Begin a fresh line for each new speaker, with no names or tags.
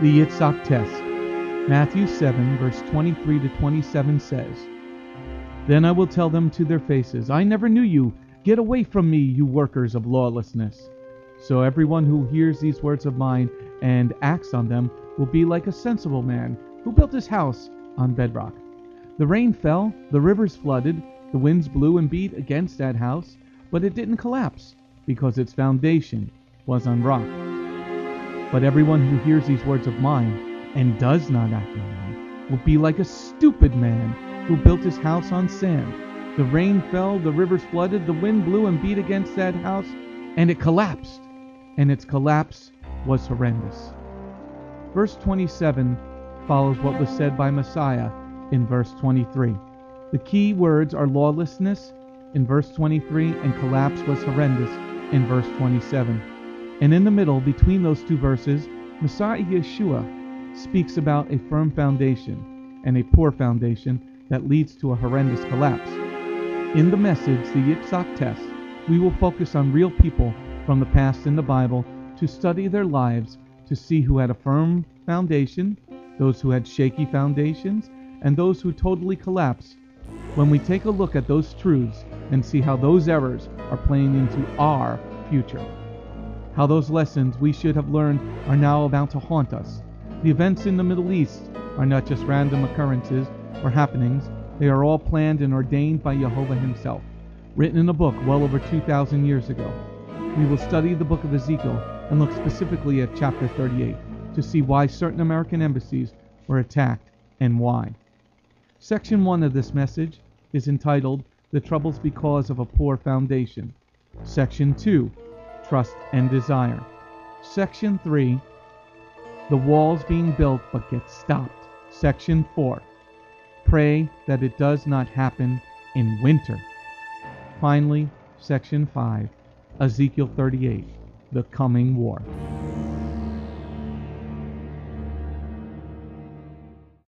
The Yitzchak test. Matthew 7, verse 23 to 27 says, Then I will tell them to their faces, I never knew you. Get away from me, you workers of lawlessness. So everyone who hears these words of mine and acts on them will be like a sensible man who built his house on bedrock. The rain fell, the rivers flooded, the winds blew and beat against that house, but it didn't collapse because its foundation was on rock. But everyone who hears these words of mine and does not act on them will be like a stupid man who built his house on sand. The rain fell, the rivers flooded, the wind blew and beat against that house, and it collapsed. And its collapse was horrendous. Verse 27 follows what was said by Messiah in verse 23. The key words are lawlessness in verse 23 and collapse was horrendous in verse 27. And in the middle, between those two verses, Messiah Yeshua speaks about a firm foundation and a poor foundation that leads to a horrendous collapse. In the message, the Yitzchak test, we will focus on real people from the past in the Bible to study their lives to see who had a firm foundation, those who had shaky foundations, and those who totally collapsed. When we take a look at those truths and see how those errors are playing into our future how those lessons we should have learned are now about to haunt us. The events in the Middle East are not just random occurrences or happenings, they are all planned and ordained by Yehovah Himself, written in a book well over 2,000 years ago. We will study the book of Ezekiel and look specifically at chapter 38 to see why certain American embassies were attacked and why. Section 1 of this message is entitled The Troubles Because of a Poor Foundation. Section 2 trust, and desire. Section 3 The walls being built but get stopped. Section 4 Pray that it does not happen in winter. Finally, Section 5 Ezekiel 38 The Coming War.